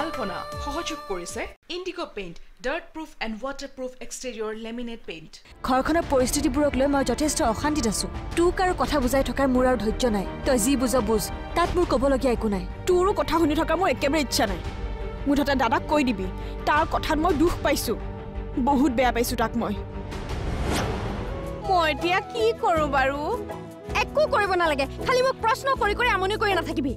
আলপনা সহযোগ কৰিছে Indigo paint dirt proof and waterproof exterior laminate paint ঘৰখনৰ পৰিস্থিতিবোৰক লৈ মই যথেষ্ট অশান্তিত আছো। তোক আৰু কথা বুজাই থকাৰ মোৰ আৰু ধৈৰ্য নাই। তই যি বুজ বুজ। তাত মোৰ ক'বলগীয়া একো নাই। তোৰো কথা শুনি থকা মোৰ একেবাৰে ইচ্ছা নাই। মুঠতে দাদাক কৈ দিবি। তাৰ কথাত মই দুখ পাইছো। বহুত বেয়া পাইছো তাক মই। মই এতিয়া কি কৰো বাৰু? একো কৰিব নালাগে। খালি মোক প্ৰশ্ন কৰি কৰি আমনি কৰি নাথাকিবি।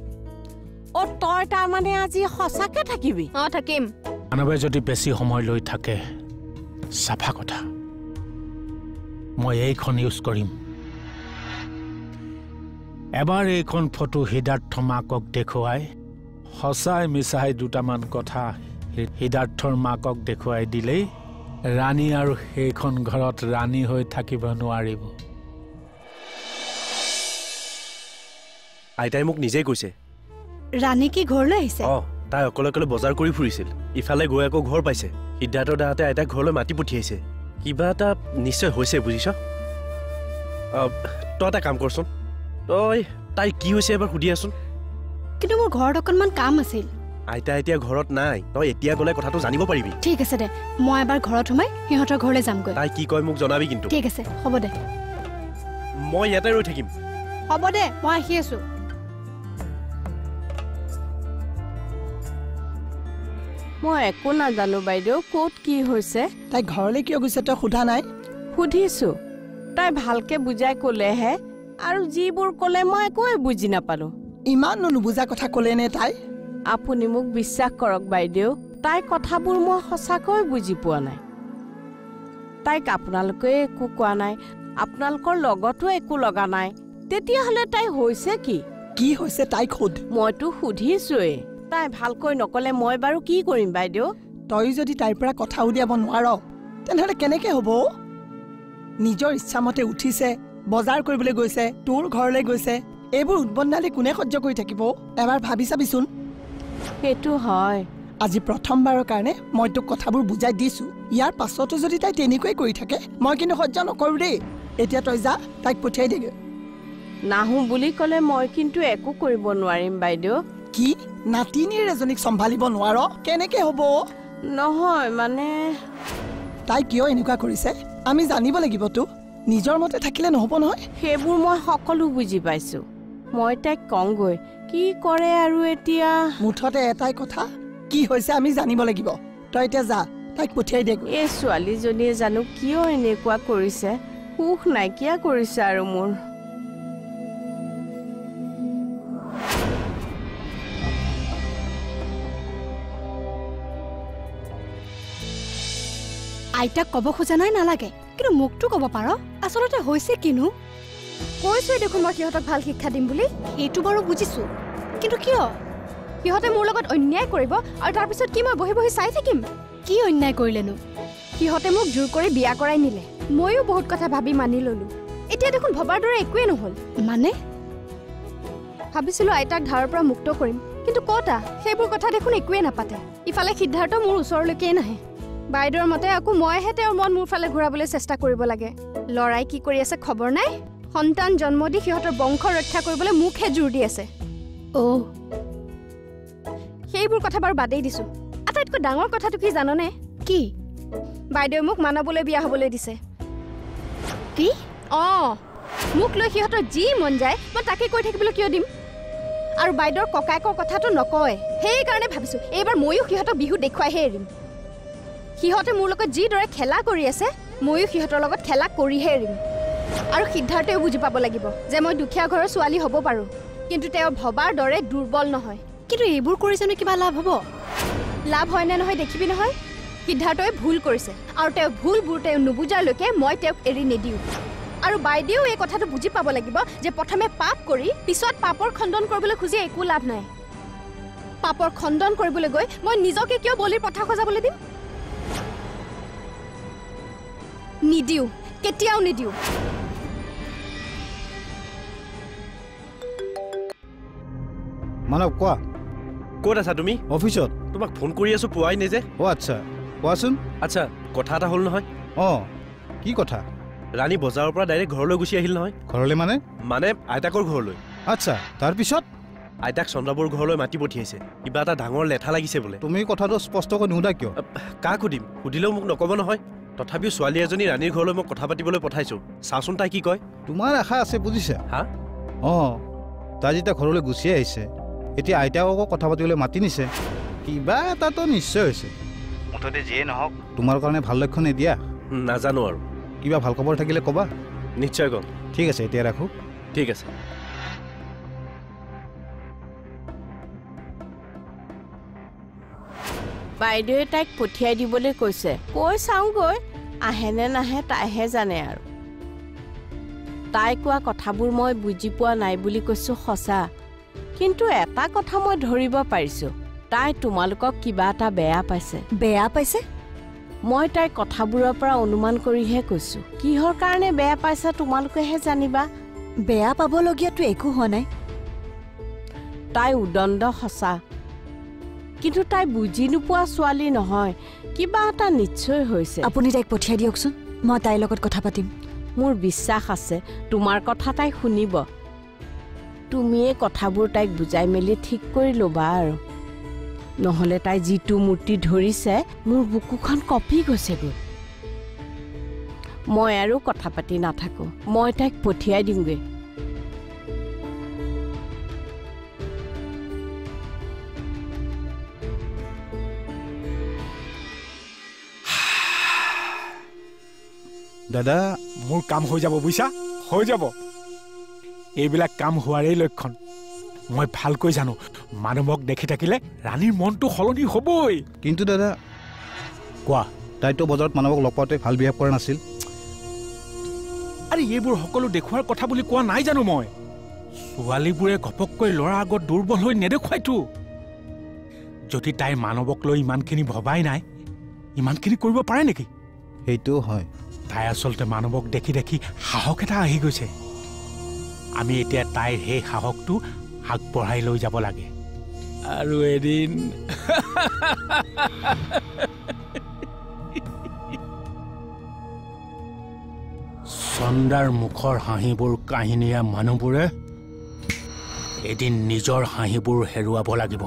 অ তই তাৰমানে আজি সঁচাকে থাকিবি? অঁ থাকিম। মানৱে যদি বেছি সময় লৈ থাকে চাফা কথা। মই এইখন ইউজ কৰিম। এবাৰ এইখন ফটো সিদ্ধাৰ্থ মাকক দেখুৱাই সঁচাই মিছাই দুটামান কথা সিদ্ধাৰ্থৰ মাকক দেখুৱাই দিলেই ৰাণী আৰু সেইখন ঘৰত ৰাণী হৈ থাকিব নোৱাৰিব। আইতাই মোক নিজেই কৈছে। ৰাণী কি ঘৰলৈ আহিছে? অ তাই অকলে অকলে বজাৰ কৰি ফুৰিছিল। ইফালে গৈ আকৌ ঘৰ পাইছে। সিদ্ধাৰ্থ দাহঁতে আইতাক ঘৰলৈ মাতি পঠিয়াইছে। কিবা এটা নিশ্চয় হৈছে বুজিছ? তই এটা কাম কৰচোন। তই তাইৰ কি হৈছে এবাৰ সুধি আছোন কিন্তু মোৰ ঘৰত অকণমান কাম আছিল। আইতা এতিয়া ঘৰত নাই। তই এতিয়া গ'লে কথাটো জানিব পাৰিবি। ঠিক আছে দে। মই এবাৰ ঘৰত সোমাই সিহঁতৰ ঘৰলৈ যামগৈ। তাই কি কয় মোক জনাবি কিন্তু। ঠিক আছে হ'ব দে। মই ইয়াতে ৰৈ থাকিম। হ'ব দে মই আহি আছো। মই একো নাজানো বাইদেউ। ক'ত কি হৈছে? তাই ঘৰলৈ কিয় গৈছে? তই সোধা নাই? সুধিছো। তাই ভালকে বুজাই ক'লেহে আৰু যিবোৰ ক'লে মই একোৱে বুজি নাপালো। ইমাননো নুবুজা কথা ক'লেনে তাই? আপুনি মোক বিশ্বাস কৰক বাইদেউ। তাইৰ কথাবোৰ মই সঁচাকৈ বুজি পোৱা নাই। তাইক আপোনালোকে একো কোৱা নাই। আপোনালোকৰ লগতো একো লগা নাই। তেতিয়াহ'লে তাই হৈছে কি? কি হৈছে তাইক সোধ। মইতো সুধিছোৱেই। তাই ভালকৈ নকলে মই বাৰু কি কৰিম বাইদেউ? তই যদি তাইৰ পৰা কথা উলিয়াব নোৱাৰ তেনেহ'লে কেনেকে হ'ব? নিজৰ ইচ্ছামতে উঠিছে বজাৰ কৰিবলৈ গৈছে তোৰ ঘৰলৈ গৈছে এইবোৰ উদ্বন্দালি কোনে সহ্য কৰি থাকিব? এবাৰ ভাবি চাবিচোন। সেইটো হয়। আজি প্ৰথমবাৰৰ কাৰণে মই তোক কথাবোৰ বুজাই দিছো। ইয়াৰ পাছতো যদি তাই তেনেকুৱাই কৰি থাকে মই কিন্তু সহ্য নকৰো দেই। এতিয়া তই যা তাইক পঠিয়াই দেগৈ। নাহো বুলি ক'লে মই কিন্তু একো কৰিব নোৱাৰিম বাইদেউ। কি? নাতিনীৰ এজনীক চম্ভালিব নোৱাৰ কেনেকে হ'ব? নহয় মানে তাই কিয় এনেকুৱা কৰিছে? আমি জানিব লাগিবতো নিজৰ মতে থাকিলে নহ'ব নহয়? সেইবোৰ মই সকলো বুজি পাইছো। মই তাইক কওঁগৈ কি কৰে আৰু এতিয়া? মুঠতে এটাই কথা কি হৈছে আমি জানিব লাগিব। তই এতিয়া যা তাইক পঠিয়াই দেগৈ এই ছোৱালীজনীয়ে জানো কিয় এনেকুৱা কৰিছে? সুখ নাইকিয়া কৰিছে আৰু মোৰ। আইতাক ক'ব খোজা নাই নালাগে। কিন্তু মোকতো ক'ব পাৰ। আচলতে হৈছে কিনো? কৈছোৱে দেখোন মই সিহঁতক ভাল শিক্ষা দিম বুলি। এইটো বাৰু বুজিছো। কিন্তু কিয়? সিহঁতে মোৰ লগত অন্যায় কৰিব আৰু তাৰপিছত কি মই বহি বহি চাই থাকিম? কি অন্যায় কৰিলেনো? সিহঁতে মোক জোৰ কৰি বিয়া কৰাই নিলে। ময়ো বহুত কথা ভাবি মানি ললো। এতিয়া দেখোন ভবাৰ দৰে একোৱে নহ'ল। মানে? ভাবিছিলো আইতাক ধাৰৰ পৰা মুক্ত কৰিম। কিন্তু কতা? সেইবোৰ কথা দেখোন একোৱে নাপাতে। ইফালে সিদ্ধাৰ্থ মোৰ ওচৰলৈকে নাহে। বাইদেউৰ মতে আকৌ মইহে তেওঁৰ মন মোৰ ফালে ঘূৰাবলৈ চেষ্টা কৰিব লাগে। ল'ৰাই কি কৰি আছে খবৰ নাই? সন্তান জন্ম দি সিহঁতৰ বংশ ৰক্ষা কৰিবলৈ মোকহে জোৰ দি আছে। অ' সেইবোৰ কথা বাৰু বাদেই দিছো। আটাইতকৈ ডাঙৰ কথাটো কি জাননে? কি? বাইদেৱে মোক মানৱলৈ বিয়া হ'বলৈ দিছে। কি? অঁ মোক লৈ সিহঁতৰ যি মন যায় মই তাকে কৈ থাকিবলৈ কিয় দিম? আৰু বাইদেউৰ ককায়েকৰ কথাটো নকয়। সেইকাৰণে ভাবিছো এইবাৰ ময়ো সিহঁতক বিহু দেখুৱাইহে এৰিম। সিহঁতে মোৰ লগত যিদৰে খেলা কৰি আছে ময়ো সিহঁতৰ লগত খেলা কৰিহে এৰিম। আৰু সিদ্ধাৰ্থেও বুজি পাব লাগিব যে মই দুখীয়া ঘৰৰ ছোৱালী হ'ব পাৰোঁ। কিন্তু তেওঁ ভবাৰ দৰে দুৰ্বল নহয়। কিন্তু এইবোৰ কৰি জানো কিবা লাভ হ'ব? লাভ হয় নে নহয় দেখিবি নহয়? সিদ্ধাৰ্থই ভুল কৰিছে আৰু তেওঁ ভুলবোৰ তেওঁ নুবুজালৈকে মই তেওঁক এৰি নিদিওঁ। আৰু বাইদেউ এই কথাটো বুজি পাব লাগিব যে প্ৰথমে পাপ কৰি পিছত পাপৰ খণ্ডন কৰিবলৈ খুজি একো লাভ নাই। পাপৰ খণ্ডন কৰিবলৈ গৈ মই নিজকে কিয় বলিৰ পথা সজাবলৈ দিম? নিদিওঁ কেতিয়াও নিদিওঁ। মানৱ কোৱা? ক'ত আছা তুমি? অফিচত। তোমাক ফোন কৰি আছো পোৱাই নাই যে? অ' আচ্ছা কোৱাচোন। আচ্ছা কথা এটা হ'ল নহয়। অঁ কি কথা? ৰাণী বজাৰৰ পৰা ডাইৰেক্ট ঘৰলৈ গুচি আহিল নহয়। ঘৰলৈ মানে? মানে আইতাকৰ ঘৰলৈ। আচ্ছা তাৰপিছত? আইতাক চন্দ্ৰাবৰ ঘৰলৈ মাতি পঠিয়াইছে। কিবা এটা ডাঙৰ লেঠা লাগিছে বোলে। তুমি কথাটো স্পষ্টকৈ নুসুধা কিয়? কাক সুধিম? সুধিলেও মোক নক'ব নহয়। তথাপিও ছোৱালী এজনী ৰাণীৰ ঘৰলৈ মই কথা পাতিবলৈ পঠাইছোঁ। চাচোন তাই কি কয়? তোমাৰ আশা আছে বুজিছা? হা? অঁ তাই যেতিয়া ঘৰলৈ গুচি আহিছে এতিয়া আইতাক আকৌ কথা পাতিবলৈ মাতি নিছে। কিবা এটাতো নিশ্চয় হৈছে। মুঠতে যিয়ে নহওক। তোমাৰ কাৰণে ভাল লক্ষণ নিদিয়া। নাজানো আৰু। কিবা ভাল খবৰ থাকিলে ক'বা। নিশ্চয় ক'ম। ঠিক আছে এতিয়া ৰাখোঁ। ঠিক আছে। বাইদেৱে তাইক পঠিয়াই দিবলৈ কৈছে। কৈ চাওঁগৈ আহেনে নাহে তাইহে জানে আৰু। তাই কোৱা কথাবোৰ মই বুজি পোৱা নাই বুলি কৈছোঁ সঁচা। কিন্তু এটা কথা মই ধৰিব পাৰিছোঁ তাই তোমালোকক কিবা এটা বেয়া পাইছে। বেয়া পাইছে? মই তাইৰ কথাবোৰৰ পৰা অনুমান কৰিহে কৈছোঁ। কিহৰ কাৰণে বেয়া পাইছে তোমালোকেহে জানিবা। বেয়া পাবলগীয়াতো একো হোৱা নাই। তাই উদণ্ড সঁচা। কিন্তু তাই বুজি নোপোৱা ছোৱালী নহয়। কিবা এটা নিশ্চয় হৈছে। আপুনি তাইক পঠিয়াই দিয়কচোন মই তাইৰ লগত কথা পাতিম। মোৰ বিশ্বাস আছে তোমাৰ কথা তাই শুনিব। তুমিয়ে কথাবোৰ তাইক বুজাই মেলি ঠিক কৰি ল'বা আৰু। নহ'লে তাই যিটো মূৰ্তি ধৰিছে মোৰ বুকুখন কঁপি গৈছেগৈ। মই আৰু কথা পাতি নাথাকোঁ মই তাইক পঠিয়াই দিমগৈ। দাদা মোৰ কাম হৈ যাব বুজিছা হৈ যাব। এইবিলাক কাম হোৱাৰেই লক্ষণ। মই ভালকৈ জানো মানৱক দেখি থাকিলে ৰাণীৰ মনটো সলনি হ'বই। কিন্তু দাদা কোৱা? তাইতো বজাৰত মানৱক লগ পাওঁতে ভাল বিহেভ কৰা নাছিল। আৰে এইবোৰ সকলো দেখুওৱাৰ কথা বুলি কোৱা নাই জানো মই? ছোৱালীবোৰে ঘপককৈ ল'ৰাৰ আগত দুৰ্বল হৈ নেদেখুৱাইতো। যদি তাই মানৱক লৈ ইমানখিনি ভবাই নাই ইমানখিনি কৰিব পাৰে নেকি? সেইটোও হয়। তাই আচলতে মানৱক দেখি দেখি সাহস এটা আহি গৈছে। আমি এতিয়া তাইৰ সেই সাহসটো আগবঢ়াই লৈ যাব লাগে। আৰু এদিন চন্দাৰ মুখৰ হাঁহিবোৰ কাহিনীয়া মানুহবোৰে এদিন নিজৰ হাঁহিবোৰ হেৰুৱাব লাগিব।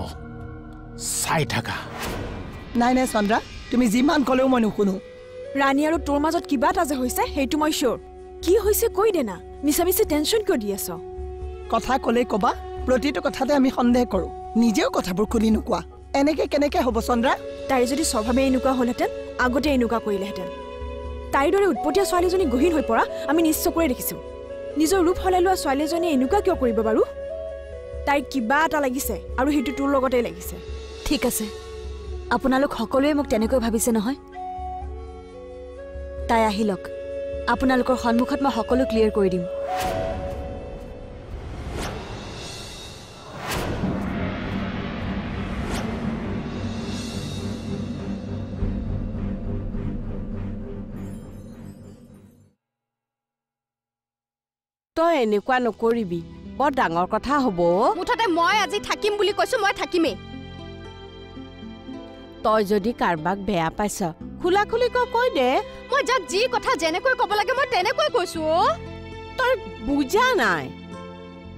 চাই থাকা। নাই নাই চন্দ্ৰা তুমি যিমান ক'লেও মই নুশুনো। ৰাণী আৰু তোৰ মাজত কিবা এটা যে হৈছে সেইটো মই চিয়'ৰ কি হৈছে কৈ দে না মিছা মিছি টেনশ্যন কিয় দি আছ? কথা ক'লেই ক'বা প্ৰতিটো কথাতে আমি সন্দেহ কৰোঁ। নিজেও কথাবোৰ খুলি নোকোৱা। এনেকে কেনেকে হ'ব চন্দ্ৰা? তাইৰ যদি স্বভাৱে এনেকুৱা হ'লহেঁতেন আগতে এনেকুৱা কৰিলেহেঁতেন। তাইৰ দৰে উৎপতীয়া ছোৱালীজনী গহীন হৈ পৰা আমি নিশ্চকুৰে দেখিছোঁ। নিজৰ ৰূপ সলাই লোৱা ছোৱালীজনীয়ে এনেকুৱা কিয় কৰিব বাৰু? তাইৰ কিবা এটা লাগিছে আৰু সেইটো তোৰ লগতেই লাগিছে। ঠিক আছে। আপোনালোক সকলোৱে মোক তেনেকৈ ভাবিছে নহয়? তাই আহি লওক। আপোনালোকৰ সন্মুখত মই সকলো ক্লিয়াৰ কৰি দিম। তই এনেকুৱা নকৰিবি। বৰ ডাঙৰ কথা হ'ব। মুঠতে মই আজি থাকিম বুলি কৈছো মই থাকিমেই। তই যদি কাৰোবাক বেয়া পাইছ খোলা খুলিকৈ কৈ দে। মই যাক যি কথা যেনেকৈ ক'ব লাগে মই তেনেকৈ কৈছো তই বুজা নাই।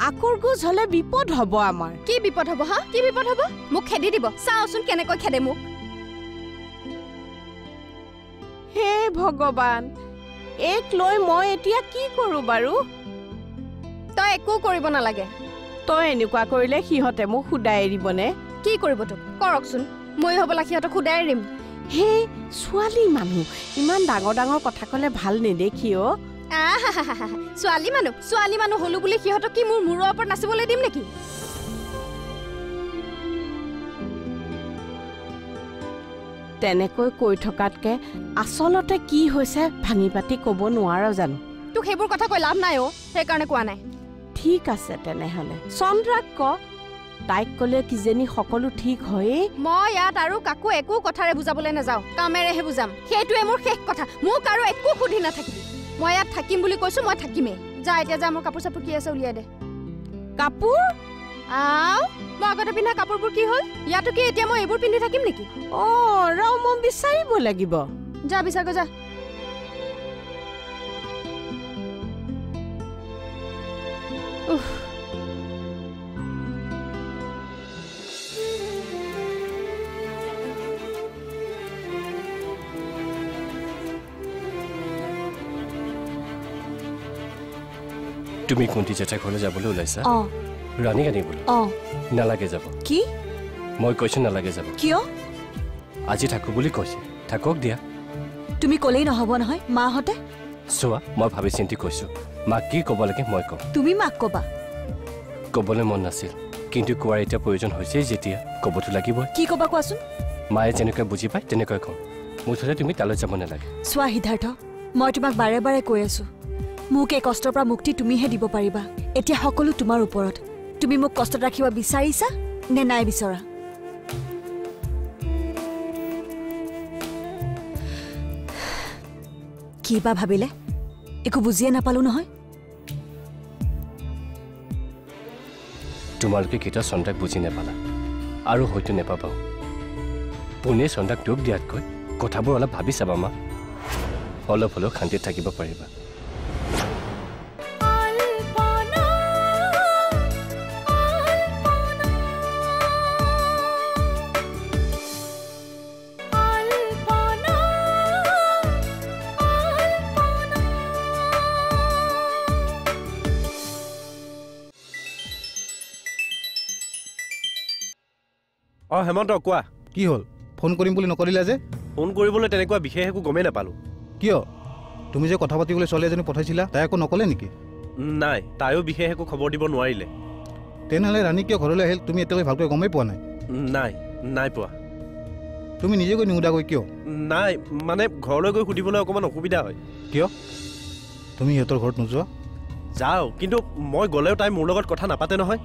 আকুৰ গোজ হলে বিপদ হ'ব আমাৰ। কি বিপদ হ'ব হা? কি বিপদ হ'ব? মোক খেদি দিব। চাওচোন কেনেকৈ খেদে মোক। হে ভগৱান এইক লৈ মই এতিয়া কি কৰোঁ বাৰু? তই একো কৰিব নালাগে। তই এনেকুৱা কৰিলে সিহঁতে মোক শুদাই এৰিবনে? কি কৰিব তোক? কৰকচোন। মই হ'বলা সিহঁতক সোধাই এৰিম হে ছোৱালী মানুহ ইমান ডাঙৰ ডাঙৰ কথা ক'লে ভাল নেদেখি অ'। ছোৱালী মানুহ ছোৱালী মানুহ হলো বুলি সিহঁতক কি মোৰ মূৰৰ ওপৰত নাচিবলৈ দিম নেকি? তেনেকৈ কৈ থকাতকে আচলতে কি হৈছে ভাঙি পাতি ক'ব নোৱাৰ জানো। তোক সেইবোৰ কথা কৈ লাভ নাই অ সেইকাৰণে কোৱা নাই। ঠিক আছে তেনেহ'লে। চন্দ্ৰাক ক তাইক ক'লে কিজানি সকলো ঠিক হয়েই? মই ইয়াত আৰু কাকো একো কথাৰে বুজাবলৈ নাযাওঁ। কামেৰেহে বুজাম। সেইটোৱে মোৰ শেষ কথা। মোক আৰু একো সুধি নাথাকিবি। মই ইয়াত থাকিম বুলি কৈছো মই থাকিমেই। যা এতিয়া যা মোৰ কাপোৰ চাপোৰ কি আছে উলিয়াই দে। কাপোৰ? আও মই আগতে পিন্ধা কাপোৰবোৰ কি হ'ল? ইয়াতো কি এতিয়া মই এইবোৰ পিন্ধি থাকিম নেকি? অঁ ৰ মই বিচাৰিব লাগিব। যা বিচাৰগৈ যা। উফ। তুমি কুন্তি জেঠাই ঘৰলৈ যাবলৈ ওলাইছা? অঁ। ৰাণীক আনিবলৈ অঁ। নালাগে যাব। কি? মই কৈছোঁ নালাগে যাব। কিয়? আজি থাকোঁ বুলি কৈছে। থাকক দিয়া। তুমি ক'লেই নহ'ব নহয় মাহঁতে। চোৱা মই ভাবি চিন্তি কৈছোঁ। মাক কি ক'ব লাগে মই ক'ম। তুমি মাক ক'বা। ক'বলৈ মন নাছিল। কিন্তু কোৱাৰ এতিয়া প্ৰয়োজন হৈছেই যেতিয়া। ক'বতো লাগিবই। কি ক'বা কোৱাচোন? মায়ে যেনেকৈ বুজি পায় তেনেকৈ ক'ম। মুঠতে তুমি তালৈ যাব নালাগে। চোৱা সিদ্ধাৰ্থ মই তোমাক বাৰে বাৰে কৈ আছো। মোক এই কষ্টৰ পৰা মুক্তি তুমিহে দিব পাৰিবা। এতিয়া সকলো তোমাৰ ওপৰত। তুমি মোক কষ্টত ৰাখিব বিচাৰিছা নে নাই বিচৰা? কি বা ভাবিলে? একো বুজিয়ে নাপালো নহয়। তোমালোকে কেতিয়াও চন্দাক বুজি নাপালা আৰু হয়তো নেপাবাও। পোনে চন্দাক ডুব দিয়াতকৈ কথাবোৰ অলপ ভাবি চাবা মা। অলপ হ'লেও শান্তিত থাকিব পাৰিবা। অঁ হেমন্ত কোৱা? কি হ'ল? ফোন কৰিম বুলি নকৰিলা যে? ফোন কৰিবলৈ তেনেকুৱা বিশেষ একো গমেই নাপালোঁ। কিয়? তুমি যে কথা পাতিবলৈ ছোৱালী এজনী পঠাইছিলা তাই একো নক'লে নেকি? নাই তাইও বিশেষ একো খবৰ দিব নোৱাৰিলে। তেনেহ'লে ৰাণী কিয় ঘৰলৈ আহিল তুমি এতিয়ালৈ ভালকৈ গমেই পোৱা নাই? নাই নাই পোৱা। তুমি নিজে গৈ নুসুধাকৈ কিয়? নাই মানে ঘৰলৈ গৈ সুধিবলৈ অকণমান অসুবিধা হয়। কিয়? তুমি সিহঁতৰ ঘৰত নোযোৱা? যাওঁ কিন্তু মই গ'লেও তাই মোৰ লগত কথা নাপাতে নহয়।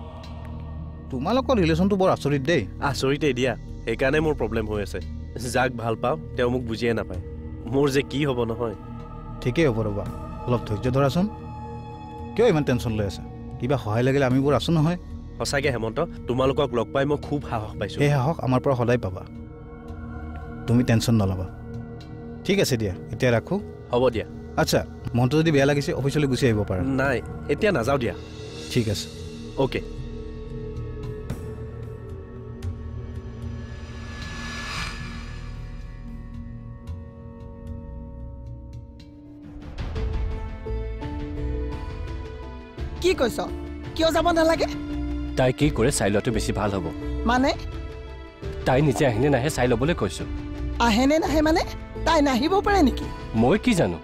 তোমালোকৰ ৰিলেশ্যনটো বৰ আচৰিত দেই। আচৰিতেই দিয়া। সেইকাৰণে মোৰ প্ৰব্লেম হৈ আছে। যাক ভাল পাওঁ তেওঁ মোক বুজিয়ে নাপায়। মোৰ যে কি হ'ব নহয়। ঠিকেই হ'ব ৰ'বা। অলপ ধৈৰ্য ধৰাচোন। কিয় ইমান টেনশ্যন লৈ আছা? কিবা সহায় লাগিলে আমিবোৰ আছোঁ নহয়। সঁচাকৈ হেমন্ত তোমালোকক লগ পাই মই খুব সাহস পাইছোঁ। সেই সাহস আমাৰ পৰা সদায় পাবা। তুমি টেনশ্যন নল'বা। ঠিক আছে দিয়া এতিয়া ৰাখোঁ। হ'ব দিয়া। আচ্ছা মনটো যদি বেয়া লাগিছে অফিচলৈ গুচি আহিব পাৰা। নাই এতিয়া নাযাওঁ দিয়া। ঠিক আছে। অ'কে কৈছ? কিয় যাব নালাগে? তাই কি কৰে চাই লোৱাটো বেছি ভাল হ'ব। মানে? তাই নিজে আহিনে নাহে চাই ল'বলৈ কৈছোঁ। আহে নে নাহে মানে? তাই নাহিব পাৰে নেকি? মই কি জানো?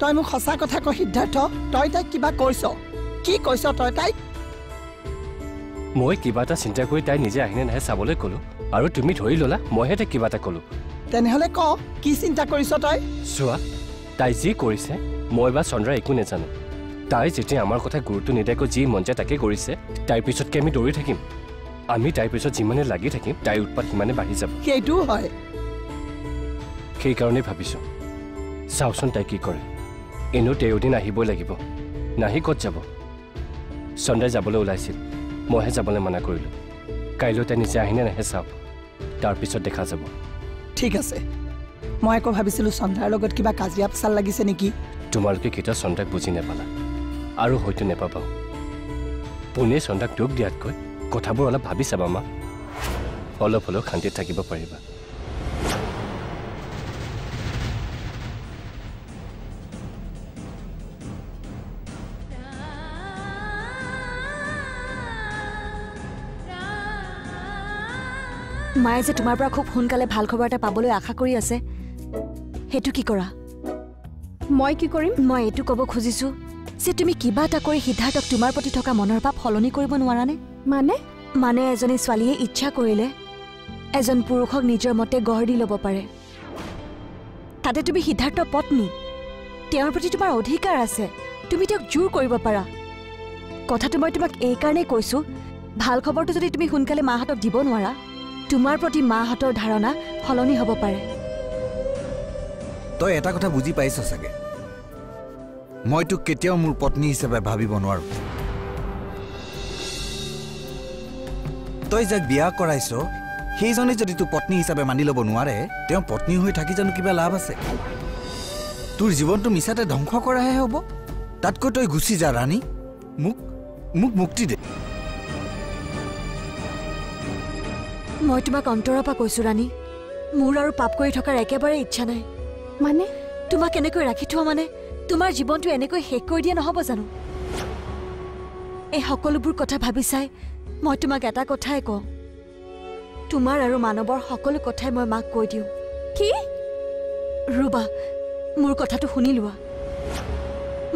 তই মোক সঁচা কথা ক সিদ্ধাৰ্থ তই তাইক কিবা কৈছ। কি কৈছ তই তাইক? মই কিবা এটা চিন্তা কৰি তাই নিজে আহিনে নাহে চাবলৈ ক'লোঁ। আৰু তুমি ধৰি ল'লা মইহে তাইক কিবা এটা ক'লোঁ। তেনেহ'লে ক কি চিন্তা কৰিছ তই? চোৱা তাই যি কৰিছে মই বা চন্দ্ৰাই একো নাজানো। তাই যেতিয়া আমাৰ কথা গুৰুত্ব নিদিয়াকৈ যি মন যায় তাকে কৰিছে তাইৰ পিছতকৈ আমি দৌৰি থাকিম? আমি তাইৰ পিছত যিমানে লাগি থাকিম তাইৰ উৎপাত সিমানে বাঢ়ি যাব। সেইটোও হয়। সেইকাৰণেই ভাবিছোঁ চাওকচোন তাই কি কৰে। এনেও তেৰদিন আহিবই লাগিব। নাহি ক'ত যাব? চন্দ্ৰাই যাবলৈ ওলাইছিল। মইহে যাবলৈ মানা কৰিলোঁ। কাইলৈ তাই নিজে আহিনে নাহে চাওক। তাৰপিছত দেখা যাব। ঠিক আছে। মই আকৌ ভাবিছিলোঁ চন্দ্ৰাৰ লগত কিবা কাজিয়া পেচাল লাগিছে নেকি? তোমালোকে কেতিয়াও চন্দ্ৰাক বুজি নাপালা? আৰু হয়তো নেপাবাও। পোনে চন্দ্ৰাক দুখ দিয়াতকৈ কথাবোৰ অলপ ভাবি চাবা মা। অলপ হ'লেও শান্তিত থাকিব পাৰিবা। মায়ে যে তোমাৰ পৰা খুব সোনকালে ভাল খবৰ এটা পাবলৈ আশা কৰি আছে সেইটো কি কৰা? মই কি কৰিম? মই এইটো ক'ব খুজিছো। যে তুমি কিবা এটা কৰি সিদ্ধাৰ্থক তোমাৰ প্ৰতি থকা মনৰ ভাৱ সলনি কৰিব নোৱাৰানে? মানে? মানে এজনী ছোৱালীয়ে ইচ্ছা কৰিলে এজন পুৰুষক নিজৰ মতে গঢ় দি ল'ব পাৰে। তাতে তুমি সিদ্ধাৰ্থ পত্নী। তেওঁৰ প্ৰতি তোমাৰ অধিকাৰ আছে। তুমি তেওঁক জোৰ কৰিব পাৰা। কথাটো মই তোমাক এইকাৰণেই কৈছো ভাল খবৰটো যদি তুমি সোনকালে মাহঁতক দিব নোৱাৰা তোমাৰ প্ৰতি মাহঁতৰ ধাৰণা সলনি হ'ব পাৰে। তই এটা কথা বুজি পাইছ চাগে? মই তোক কেতিয়াও মোৰ পত্নী হিচাপে ভাবিব নোৱাৰো। তই যাক বিয়া কৰাইছ সেইজনে যদি তোৰ পত্নী হিচাপে মানি ল'ব নোৱাৰে তেওঁ পত্নী হৈ থাকি জানো কিবা লাভ আছে। তোৰ জীৱনটো মিছাতে ধ্বংস কৰাহে হ'ব। তাতকৈ তই গুচি যা ৰাণী। মোক মোক মুক্তি দে। মই তোমাক অন্তৰৰ পৰা কৈছো ৰাণী। মোৰ আৰু পাপ কৰি থকাৰ একেবাৰে ইচ্ছা নাই। মানে? তোমাক এনেকৈ ৰাখি থোৱা মানে? তোমাৰ জীৱনটো এনেকৈ শেষ কৰি দিয়া নহ'ব জানো? এই সকলোবোৰ কথা ভাবি চাই মই তোমাক এটা কথাই কওঁ। তোমাৰ আৰু মানৱৰ সকলো কথাই মই মাক কৈ দিওঁ। কি? ৰবা মোৰ কথাটো শুনি লোৱা।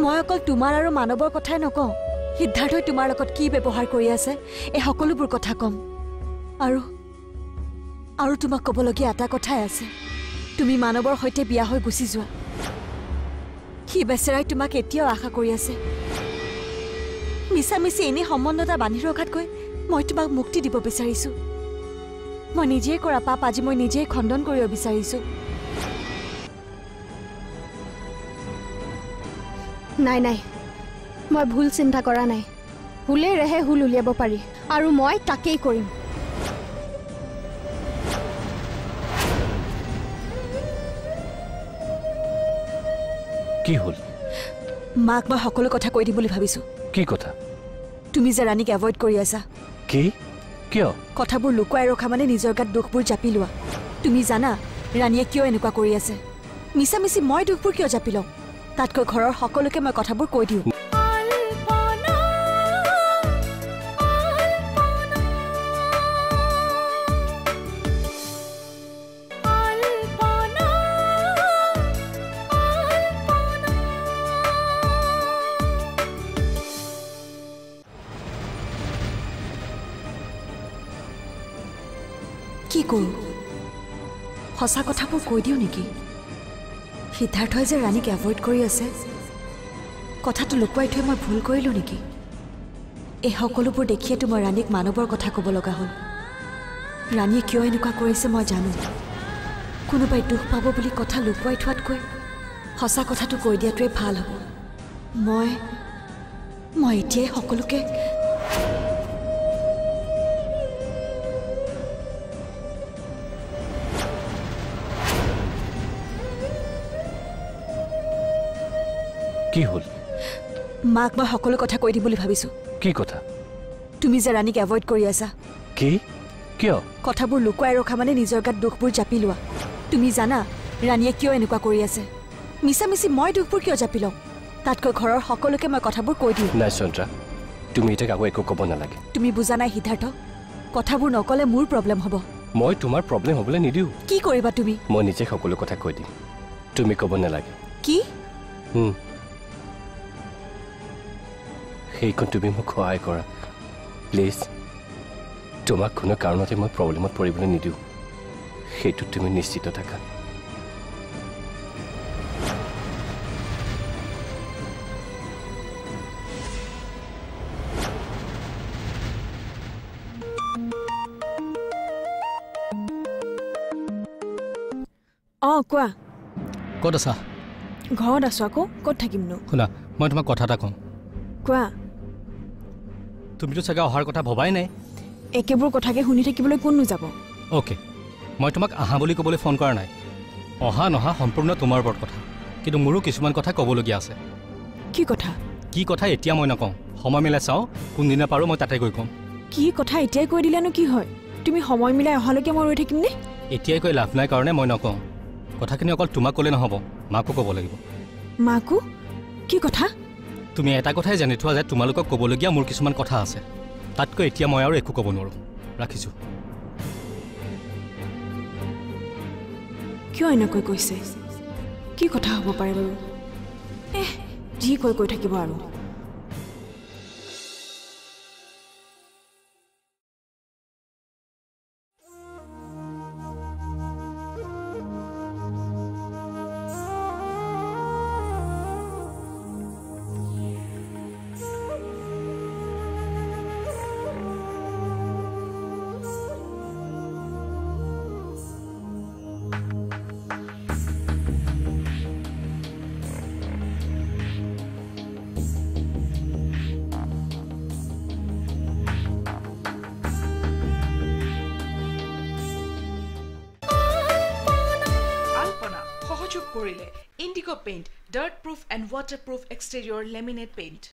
মই অকল তোমাৰ আৰু মানৱৰ কথাই নকওঁ সিদ্ধাৰ্থই তোমাৰ লগত কি ব্যৱহাৰ কৰি আছে এই সকলোবোৰ কথা ক'ম। আৰু আৰু তোমাক ক'বলগীয়া এটা কথাই আছে। তুমি মানৱৰ সৈতে বিয়া হৈ গুচি যোৱা। সি বেচেৰাই তোমাক এতিয়াও আশা কৰি আছে। মিছামিছি এনেই সম্বন্ধ এটা বান্ধি ৰখাতকৈ মই তোমাক মুক্তি দিব বিচাৰিছোঁ। মই নিজেই কৰা পাপ আজি মই নিজেই খণ্ডন কৰিব বিচাৰিছোঁ। নাই নাই। মই ভুল চিন্তা কৰা নাই। ভুলেৰেহে ভুল উলিয়াব পাৰি আৰু মই তাকেই কৰিম। কি হ'ল? মাক মই সকলো কথা কৈ দিম বুলি ভাবিছোঁ। কি কথা? তুমি যে ৰাণীক এভইড কৰি আছা। কি? কিয়? কথাবোৰ লুকুৱাই ৰখা মানে নিজৰ গাত দুখবোৰ জাপি লোৱা। তুমি জানা ৰাণীয়ে কিয় এনেকুৱা কৰি আছে? মিছামিছি মই দুখবোৰ কিয় জাপি লওঁ? তাতকৈ ঘৰৰ সকলোকে মই কথাবোৰ কৈ দিওঁ। সঁচা কথাবোৰ কৈ দিওঁ নেকি? সিদ্ধাৰ্থই যে ৰাণীক এভইড কৰি আছে কথাটো লুকুৱাই থৈ মই ভুল কৰিলোঁ নেকি? এই সকলোবোৰ দেখিয়েতো মই ৰাণীক মানৱৰ কথা ক'ব লগা হ'ল। ৰাণীয়ে কিয় এনেকুৱা কৰিছে মই জানো। কোনোবাই দুখ পাব বুলি কথা লুকুৱাই থোৱাতকৈ সঁচা কথাটো কৈ দিয়াটোৱে ভাল হ'ব। মই মই এতিয়াই সকলোকে কি হ'ল? মাক মই সকলো কথা কৈ দিম বুলি ভাবিছোঁ। কি কথা? তুমি যে ৰাণীক এভইড কৰি আছা। কি? কিয়? কথাবোৰ লুকুৱাই ৰখা মানে নিজৰ গাত দুখবোৰ জাপি লোৱা। তুমি জানা ৰাণীয়ে কিয় এনেকুৱা কৰি আছে? মিছামিছি মই দুখবোৰ কিয় জাপি লওঁ? তাতকৈ ঘৰৰ সকলোকে মই কথাবোৰ কৈ দিওঁ। নাই চন্দ্ৰা তুমি এতিয়া কাকো একো ক'ব নালাগে। তুমি বুজা নাই সিদ্ধাৰ্থ? কথাবোৰ নক'লে মোৰ প্ৰব্লেম হ'ব। মই তোমাৰ প্ৰব্লেম হ'বলৈ নিদিওঁ। কি কৰিবা তুমি? মই নিজে সকলো কথা কৈ দিম। তুমি ক'ব নালাগে। কি? সেইকণ তুমি মোক সহায় কৰা। প্লিজ তোমাক কোনো কাৰণতে মই প্ৰব্লেমত পৰিবলৈ নিদিওঁ। সেইটোত তুমি নিশ্চিত থাকা। অঁ কোৱা। ক'ত আছা? ঘৰত আছোঁ আকৌ। ক'ত থাকিমনো? শুনা মই তোমাক কথা এটা কওঁ কোৱা। তুমিতো চাগে অহাৰ কথা ভবাই নাই। একেবোৰ কথাকে শুনি থাকিবলৈ কোননো যাব? অ'কে মই তোমাক আহা বুলি ক'বলৈ ফোন কৰা নাই। অহা নহা সম্পূৰ্ণ তোমাৰ ওপৰত কথা কিন্তু মোৰো কিছুমান কথা ক'বলগীয়া আছে। কি কথা? কি কথা এতিয়া মই নকওঁ সময় মিলাই চাওঁ কোনদিনা পাৰোঁ মই তাতে গৈ ক'ম। কি কথা এতিয়াই কৈ দিলেনো কি হয়? তুমি সময় মিলাই অহালৈকে মই ৰৈ থাকিমনে এতিয়াই কৈ লাভ নাই কাৰণে মই নকওঁ। কথাখিনি অকল তোমাক ক'লে নহ'ব মাকো ক'ব লাগিব। মাকো? কি কথা? তুমি এটা কথাই জানি থোৱা যে তোমালোকক ক'বলগীয়া মোৰ কিছুমান কথা আছে। তাতকৈ এতিয়া মই আৰু একো ক'ব নোৱাৰোঁ। ৰাখিছোঁ। কিয় এনেকৈ কৈছে? কি কথা হ'ব পাৰে বাৰু? যি কৈ কৈ থাকিব আৰু। Indigo Paint Dirt Proof and Waterproof Exterior Laminate Paint.